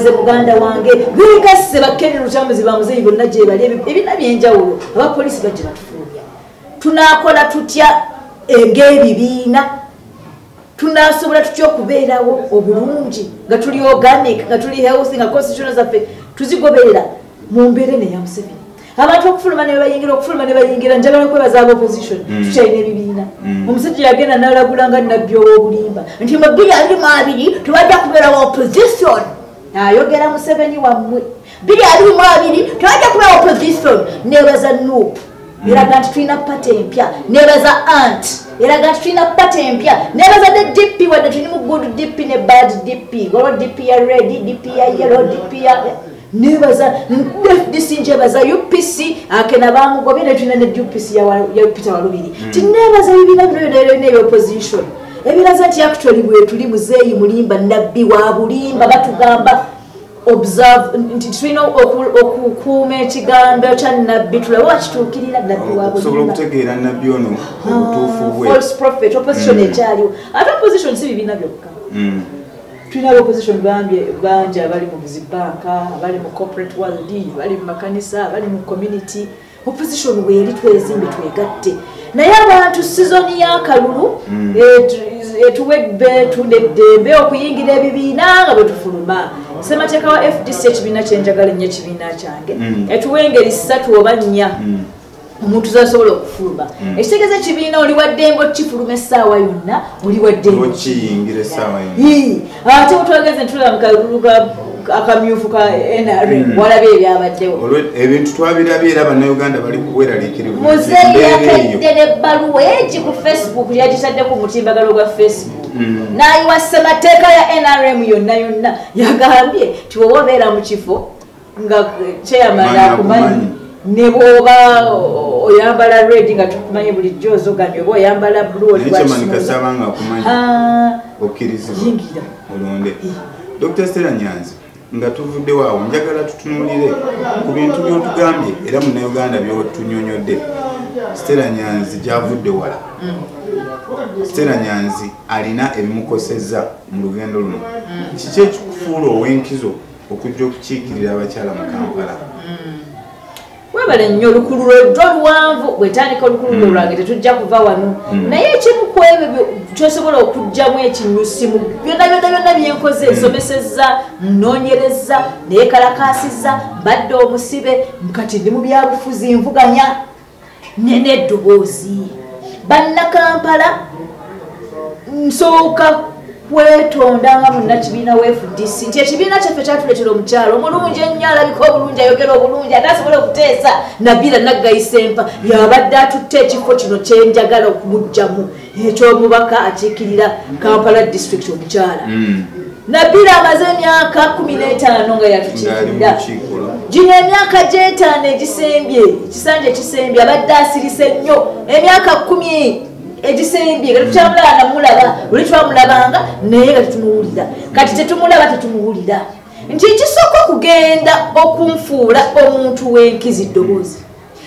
bakoze muganda wange. Begasse bakkene lutamuzi bamuzeyi bonna gye bali. Ebi- ebina byenjawulo abapoliisi bajje batufulumya tunakola tutya ng'ebibiina tunasobola tutya okubeerawo obulungi? Nga tuli organic nga tuli healthy nga constitution zaffe tuzigoberera mu mbeera eno eya museveni. Abantu okufuluma ne bayingira okufuluma ne bayingira njagala kwebaza aba opposition tukyalina ebibiina. Omusajja yagenda nalagula nga nabbi ow'obulimba. Nti mu bbiri abiri mu abiri tebajja kubeerawo opposition ayogera museveni wammwe. Bbiri abiri mu abiri tebajja kubeera opposition. Nebaza nup eraga nti tulina pate empya. Nebaza ant eraga nti tulina pate empya. Nebaza ne dp wadde tulimu good dp ne bad dp waliwo dp ya red dp ya yellow dp ya nebaza fdc njebaza upc akena bamugobye ne tulina ne upc ya peter walubiri. Tinebaza ebibiina bino byona ebyopposition ebiraza nti actually bwetuli muzeeyi mulimba nabbi wa bulimba batugamba observe nti tulina oku- okukuuma ekigambo kya nabbi tulabe wakituukirira nabbi wa okusobola bulimba okutegeera nabbi ono obutuufu bwe. opposition ekyaliwo. Ate opposition si bibiina byokka. Mm. tulina abopposition bangi abali mu zibanka abali mu corporate world bali mu makanisa abali mu community opposition weeri twezimbe twegatte. Naye abantu sizoni y'akalulu etu- etuwedde tuneddembe okuyingira ebibiina nga bwe tufuluma. Semateeka wa fdc ekibiina kyenjagala ennyo ekibiina kyange etuwa engeri ssatu oba nnya omuntu zasobola okufuluma. Ekitegeeza ekibiina oli waddembe okifuluma essaawa yonna oli waddembe ate otwageze ntulaba mukalulu ka- akamyufu ka nrm walabe ebyabaddewo. Olwe- ebintu twabirabye era bannayuganda bali kuweraliikirivu muzeeyi yakedde nebbaluwa egi ku facebook yagitaddeku mutimbagalo gwa facebook. Nayiwa ssemateeka ya nrm yonna yonna yagambye ti woba obeera mu kifo nga Manya akumanyi ne bwoba oyambala red nga tukumanyi bulijjo ozoganye oba oyambala blue naye kyemani kasaba nga akumanyi. Okkirizibwa yingira. Mulonde. Dr stella nyanzi nga tuvuddewo awo njagala tutunuulire ku bintu byotugambye era munnayuganda byotunyonyodde stella nyanzi gyavudde wala. Stella nyanzi alina ebimukosezza mu lugendo luno. Kiki ekikufuula ow'enkizo okujja okukiikirira abakyala mu kampala webale nnyo olukulu lweddo luwanvu bwetandika olukulu lwe lwange tetujja kuva wano. Naye ekimu ku ebyo byo- kyosobola okugjamu ekinyusi mu byonna byonna byonna byenkoze nsomesezza nnoonyereza neekalakasizza mbadde omusibe kati ndi mu byabufuzi nvuganya ne- n'eddoboozi. Bannakampala nsooka kwetonda nga munnakibiina wa fdc nti ekibiina kyaffe kyatuleetera omukyalo omulungi ennyo alabika obulungi ayogera obulungi ate asobole okuteesa. Nabira naggayisa empa yabadde atutte ekifo kino kyenjagala okumugjamu ekyomubaka akiikirira kampala district omukyala. Nabira amaze emyaka kumi n'etaano nga ngaali mu yatukiikirira gino emyaka gyetaano egisembye ekisanja ekisembye abadde asirise nnyo. Emyaka kumi egisembye nga tukyamulaba namulaba oli twamulabanga naye nga tetumuwulira kati tetumulaba tetumuwulira. Nti kisooka okugenda okunfuula omuntu w'enkizi ddoboozi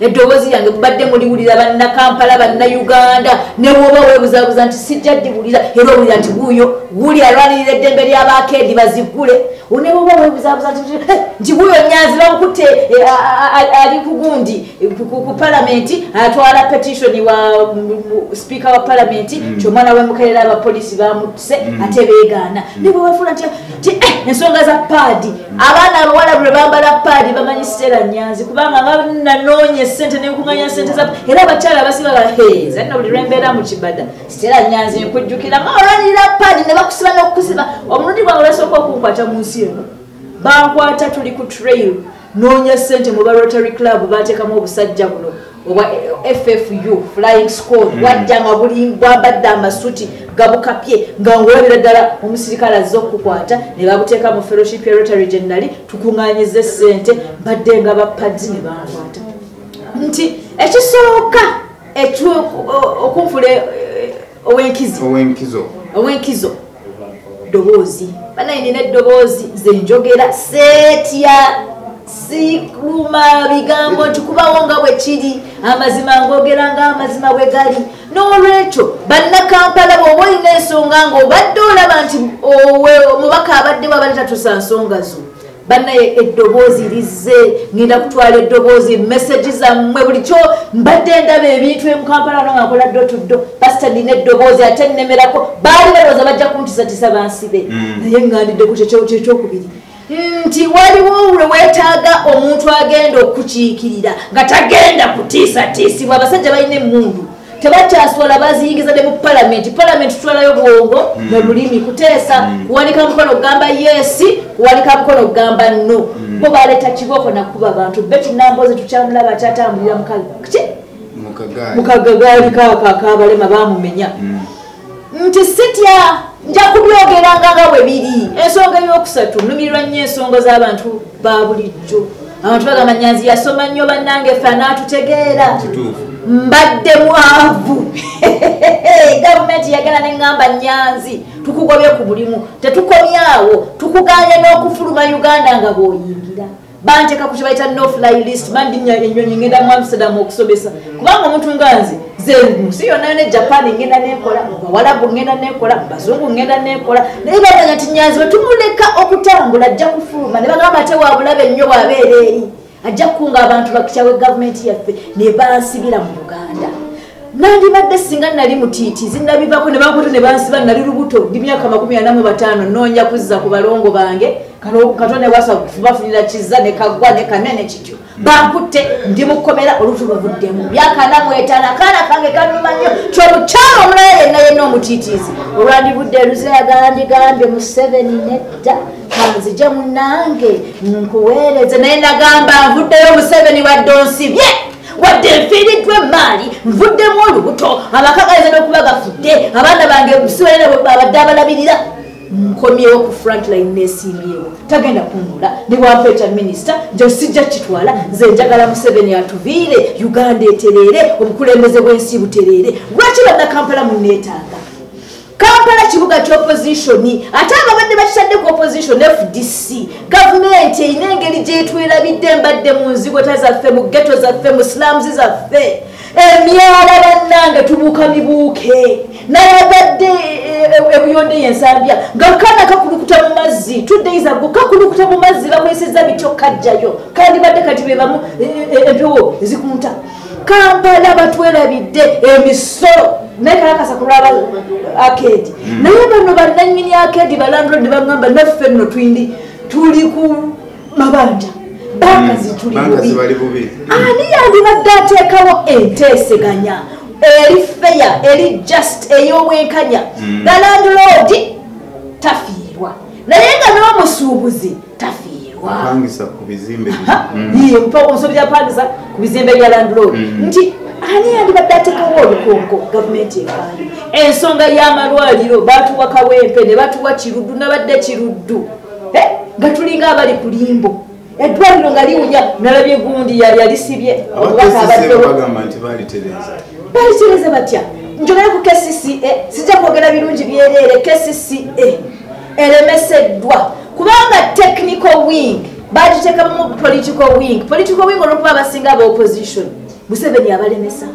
eddoboozi yange mubadde muliwulira bannakampala bannayuganda ne bwoba weebuzaabuza nti sijja ddiwulira era owulira nti wuuyo wuli alwanirira eddembe ly'abakeedi bazigule ne bwoba weebuzaabuza nti "Eh, nti wuuyo nyanzi bamukutte eh, a- a- ali ku gundi eh, ku- ku ku palamenti atwala petitioni wa sipiika wa palamenti kyomwana wemukerera abapoliisi bamutuse ate beegaana. Ne bwebafuula nti nti, eh, ensonga za paadi abaana abawala bwe bambala paadi bamanyi sitera nyanzi kubanga nga nanoonya esente nenkuŋanya sente za era abakyala abasinga baheza nno buli lwembeera mu kibada sitera nyanzi nkujjukira nga olwanirira paadi ne bakusiba n'okukusiba omulundi gwange olwasooka okunkwata mu nsi eno bankwata tuli ku trail noonya sente mu ba rotary club bateekamu obusajja buno obwa ffu flying squad wajja nga bwambadde amasuti gabukapye nga ngolabira ddala omusirikale azze okukukwata ne babuteeka mu fellowship ya rotary gyenali tukuŋŋanyiza esente mbadde nga bapadzi ne bankwata. Nti ekisooka okunfula eh, ow'enkizo. Ow'enkizo ddoboozi banaye nina eddoboozi zenjogera seetya sikuluma bigambo nti kubawo nga bwe kiri amazima ngogera ngaamazima bwe gali. N'olwekyo bannakampala bweoba olina ensonga ngaobadde olaba nti owe omubaka abadde tatusa nsonga zo bannaye eddoboozi lizze. Ngenda kutwala eddoboozi meseji zammwe bulikyo mbadde ndaba ebintu emukampala no ngakola ddo tuddo pasita nina eddoboozi ate nnemerako. Baali balowooza bajja kuntisatisa bansibe naye ngandiddeku kyekyokubiri nti waliwo lwe weetaaga omuntu agenda okukiikirira nga tagenda kutiisatiisibwa. Abasajja balina emundu tebakyaswala baziyingiza ne mu palamenti palamenti tutwalayo bwongo nolulimi kuteesa. Kuwanika mukono okugamba yesi kuwanika mukono okugamba no. Bo baleeta kibooko nakuba bantu betu nambozi tukyamulaba akyatambulira mukaki mukagagaali kakakabalema bamumenya nti sitya nja kubyogeranga nga bwe biri. Ensonga eyokusatu numirwa nnyo ensonga z'abantu ba bulijjo abantu bagamba nyanzi yasoma nnyo bannange ffe anaatutegeera mbadde mwavu. Gavumenti yagala neŋŋamba nyanzi tukugobye ku mulimu tetukomyawo tukuganye n'okufuluma uganda nga bw'oyingira banteka ku kibaita nofly list mandinya enyonyi ngenda mu amsterdam okusomesa. Kubanga omuntu nga nze ze musi yonna ne japan ngenda nekola bawalabu ngenda nekola bazungu ngenda nekola naye baganya nti nyanzi wetumuleka okutambula ajja kufuluma ne bagamba ate wabulabe ennyo bwabeera eri. Ajja kukunga abantu bakyawe gavumenti yaffe ne bansibira mu uganda. Nandibadde singa nali mutiiti zinabivako ne bankuta ne bansiba nali lubuto ndi myaka makumi ana mu bataano noonya kuzza ku balongo bange katonda wasa bafunira kiza nekagwa nekanene kityo. Bankutte ndi mukomera olutu luvuddemu myaka ana mu etaano akaana kange kanuma nnyo kyomukyalo omulala yenna yenna omutiitiizi olwandibudde eruzeyagandigambye mu seveni nedda kanzije munange nkuweereze. Naye nagamba nvuddeyo mu seveni wadde onsibye. Wadde nfiiriddwa emaali nvuddemu olubuto amakagaliza n'okuba gafudde abaana bange sibaabadde abalabirira nkomyewo ku frontline nesimbyewo tagenda kunula ne bwampeeta minisita nje sijja kitwala nze njagala museveni atuviire uganda etereere obukulembeze bw'ensi butereere. Lwaki bannakampala muneetaaga kampala kibuga kyoppositioni ate ababadde bakitadde ku opposition fdc gavumenti erina engeri gyetwerabidde mbadde mu nzigota zaffe mu geto zaffe mu slams zaffe. Emyala bannange tubuuka mibuuke. Nayagadde ebuyonde yensambya nga kaana kakulukuta mu mazzi tuddeizago kakulukuta mu mazzi bakweseza bityo kajjayo. Kandi badde kati bebamu empewo zikunta kampala batwerabidde emisolo. Nekalakasa kulwaba akedi naye bano bananyini akedi balandrod bagamba naffe nno twindi tuli ku mabanja. Banka zituli bubi. Ani yandibadde ateekawo enteeseganya? Eri feya eri just ey'obwenkanya. Galandlodi tafiirwa. Naye nga n'omusuubuzi tafiirwa. Omusobozi apangisa ku bizimbe bya landlord nti ani yandibadde atekawo olukonko? Gavumenti ekaayo ensonga y'amalwaliro batuwa kawempe ne batuwa kiruddu nabadde kiruddu. Nga tulinga abali ku limbo. Eddwaliro nga liwunya nalabye gundi yalisibye balitereza batya? Njogere ku kcca sijja kwogera birungi byereere. Kcca eremeseddwa kubanga technical wing bagitekamu political wing. Political wing olwokuba abasinga aba opposition museveni abalemesa.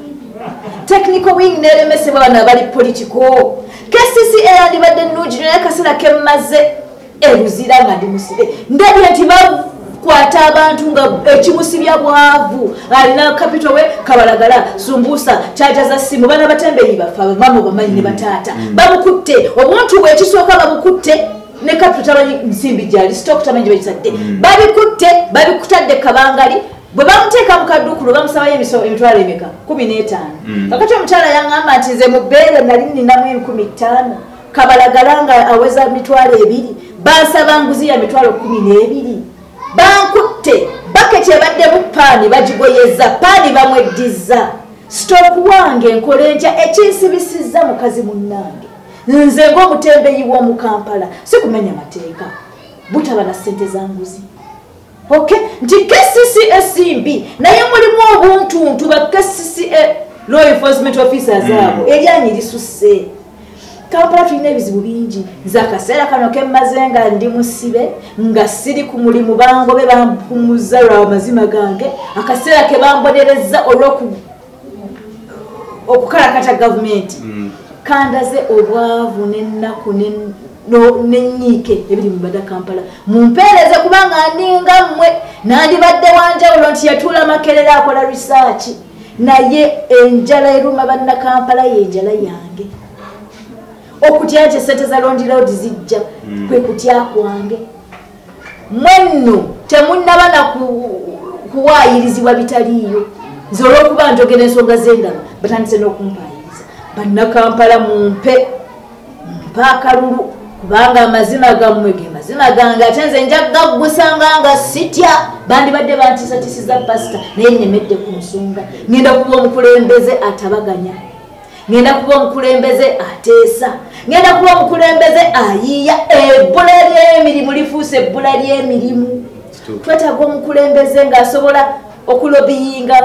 Technical wing neremesebwa bano abali political. Kcca yandibadde nungi naye akaseera kemmaze eruzira nga ndi musibe ndabye nti bakwata abantu nga ekimusibya bwavu. Alina kapito we kabalagala sumbusa kyaja za simu bana batembeyi bafe mama bamanyi ne bataata. bamukutte. Obuntu bwe ekisooka babukutte ne kapito tamanyi nsimbi gyali stok tamanyi gyebakizadde babikutte babikutadde kabangali. Bwe bamuteeka mu kaddukulu bamusabayo emitwalo emeka? Kumi n'etaano. Kakati omukyala yaŋŋamba nti nze mu bbeere nali ninamu enkumi ttaano. Kabalagala nga aweza mitwalo ebiri. Bansaba nguzi ya mitwalo kumi n'ebiri bankutte baketi ebaddemu paani bagigoyeza paani bamweddiza. Sitooku wange nkola ntya ekinsibisizza mukazi munnange. Nze ng'omutembeyi w'omu kampala si kumenya mateeka. Butaba na ssente za nguzi. Ok? Nti kcca simbi naye mulimu obuntuntu ba kcca law enforcement officers abo eryanyi lisusse kampala tulina ebizibu bingi. Nze akaseera kano kemmaze nga ndi musibe nga siri ku mulimu bangobe bampumuza lwa mazima gange. Akaseera ke bambonereza olwoku okukalakata gavumenti. Kandaze obwavu nenaku no- nenyiike ebiri mu bada kampala. Mumpeereze kubanga ndinga mmwe nandibadde wanjawulo nti yatuula makerere akola research. Naye enjala eruma bannakampala yenjala yange okutya nti esente za londi road zijja kwe kutya kwange. Mwenno temunnaba na ku- kuwaayirizibwa bitaliiyo. Nze olwokuba njogera ensonga zendaba batandise n'okumpaayiriza. Bannakampala mumpe mumpe akalulu kubanga amazima gammwe ge mazima gange ate nze njagaggusanga nga sitya. Bandibadde bantisatisiza pasita naye nemedde ku nsonga. Ngenda kuba omukulembeze atabaganya ngenda kuba omukulembeze ateesa. Ngenda kuba omukulembeze ayiiya ebbula ly'emirimu lifuuse ebbula ly'emirimu. Twetaaga omukulembeze ng'asobola okulobiyinga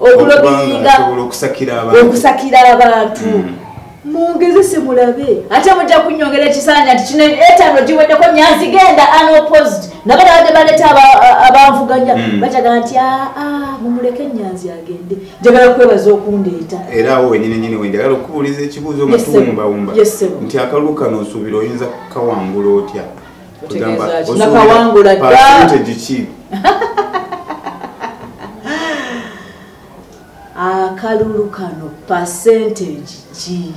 okulobiyinga okusakira abantu. abantu. Mungezese mulabe ate mujja kunyongera ekisanja nti kino etaano giweddeko nyanzi genda unopposed nabo nabadde baleeta aba- abanvuganya Mm. bajaga nti aa mumuleke nyanzi agende. Njagala kwebaza okundeeta. Era awo wenyini nyini wenjagala okubuuliza ekibuuzo Yes, sir. nti akalulu kano osuubira oyinza kukawangula otya? Nakawangula dda. percentage ki? Akalulu kano percentage ki?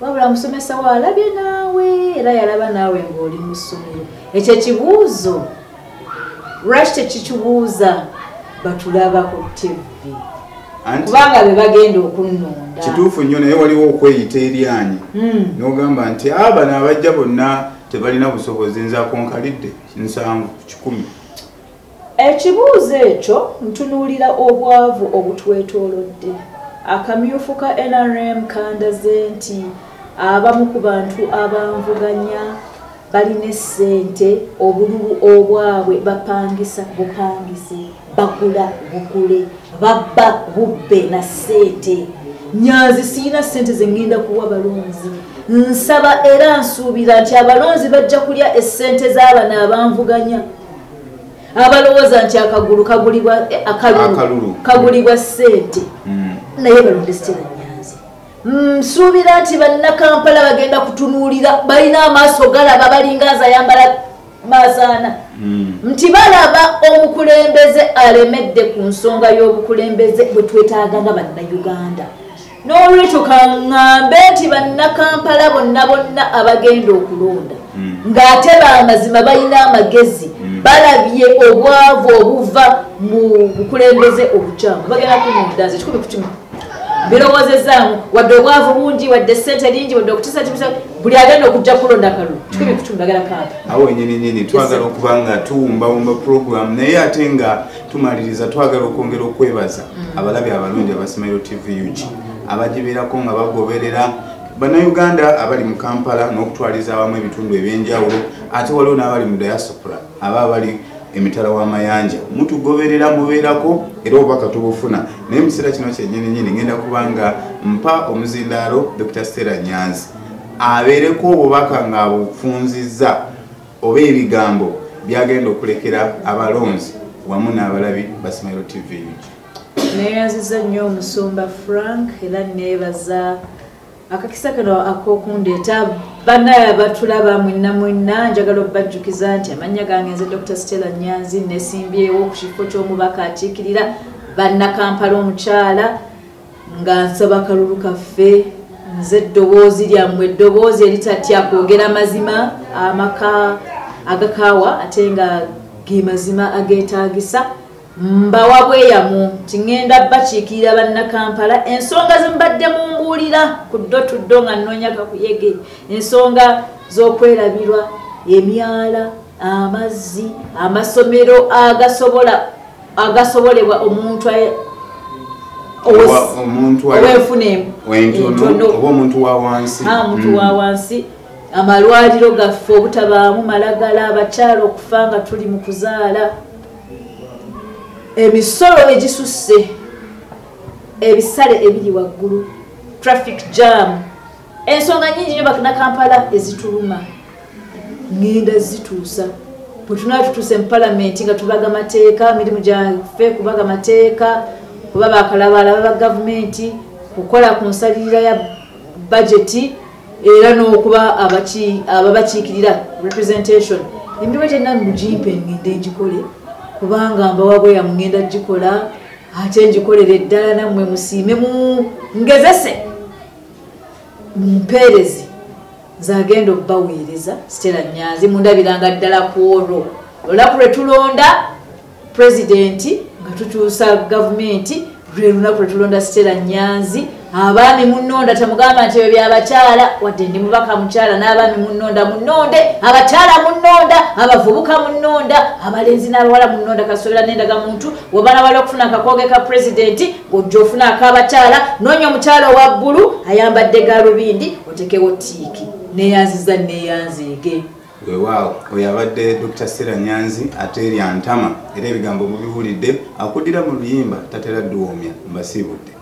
Wabula musomesa waalabye naawe era yalaba naawe ng'oli mu ssomero. Ekyo ekibuuzo lwaki tekikibuuza batulaba ku anti kubanga be bagenda okunnonda kituufu nnyo naye waliwo okweyita eryanyi Mm. n'ogamba nti "Ah, bano abajja bonna tebalina busobozi nzaako nkalidde nsanvu kikumi. Ekibuuzo ekyo ntunuulira obwavu obutwetoolodde. Akamyufu ka nrm kandaze nti abamu ku bantu abanvuganya balina essente obululu obwabwe bapangisa bupangise bagula bugule babba bubbe na ssente. Nyanzi siina ssente zengenda kuwa balonzi. Nsaba era nsuubira nti abalonzi bajja kulya essente z'abano abanvuganya. Abalowooza nti akagulu kagulibwa eh, akalulu kagulibwa ssente. Mm. naye balonde sitera. nyanzi nsuubira nti bannakampala bagenda kutunuulira balina amaaso galaba balinga azayambala maasaana. Mm. nti balaba omukulembeze alemedde ku nsonga y'obukulembeze bwe twetaaga nga bannayuganda. N'olwekyo kaŋŋambe nti bannakampala bonna bonna abagenda okulonda Mm. ng'ate baamazima balina amagezi balabye obwavu obuva mu bukulembeze obukyamu. Bagenda kunondaze kikumi ku kumi birowoozezaamu wadde obwavu bungi wadde sente lingi wadde okutisa kimisa buli agenda okujja kulonda kalulu kikumi ku kumi bagala kampi awo wenyini nyini twagala okuba nga tuwumbawumba program naye ate nga tumaliriza twagala okwongera okwebaza abalabi abalungi abasimairo tv ug abagibeerako nga bagoberera. Bannayuganda abali mu kampala n'okutwaliza awamu ebitundu ebyenjawulo ate waliwo n'abali mu diaspora aba bali emitala w'amayanja. Mutugoberera mubeerako era obubaka tubufuna. Naye mu kiseera kino kyennyini nyini ngenda kuba nga mpa omuzindaalo dr. Stella nyanzi. Abeereko obubaka ng'abufunzizza oba ebigambo byagenda okulekera abalonzi wamu n'abalabi basimairo tv neyanziza nnyo omusumba frank era neebaza akakisa kano akokundeeta bannaye abatulaba mwenna mwenna njagala okubajjukiza nti amannya gange nze dr stella nyanzi nesimbyewo ku kifo ky'omubaka akiikirira bannakampala omukyala nga nsaba kalulu kaffe nze eddoboozi lyammwe eddoboozi eritatya kwogera mazima amaka agakaawa ate nga ge mazima ageetaagisa mbawa bweyamu nti ŋŋenda bakiikirira bannakampala ensonga zemubadde mumbuulira ku ddo tuddo nga nnoonya kakuyege. Ensonga z'okwerabirwa emyala amazzi amasomero agasobola agasobolebwa omuntu omuntu aye- ow'enfuna em- wentono oba omuntu wa wansi. Ha muntu Mm. wa wansi. Amalwaliro gaffe obutabaamu malagala abakyala okufa nga tuli mu kuzaala emisolo egisusse ebisale ebiri waggulu. Traffic jam. Ensonga nyingi nyo bakanakampala ezituluma. Ŋŋenda zituusa. Bwe tunaba tutuuse mu palamenti nga tubaga mateeka mirimu gyaffe kubaga mateeka kuba bakalabalaba ba gavumenti kukola ku nsalirira ya bajeti era n'okuba abaki- ababakiikirira representation. Emirimu gyenna mugimpe ngende ngikole kubanga mbawa bweya mugenda gikola ate ngikolera eddala nammwe musiime mu ngezese. Mumpeerezi nze agenda okubaweereza stela nyanzi mundabiranga ddala ku olwo. Olunaku lwe tulonda pulezidenti nga tukyusa gavumenti lwe lunaku lwe tulonda stela nyanzi abaami munonda temugamba nti ebyo byabakyala wadde ndi mubaka mukyala n'abaami munonda munonde abakyala munonda abavubuka munonda abalenzi n'abawala munonda kasobera nendaga muntu webanabala okufuna akakoge ka pulezidenti ng'ojja ofuna ak'abakyala noonya omukyala owa bbulu ayambadde galubindi otekewo tiiki neyanziza neyanzeege weewaawo oyo abadde dr sera nyanzi ate erya ntama era ebigambo mubiwulidde akuddira mu luyimba tatera dduwoomya mbasiibudde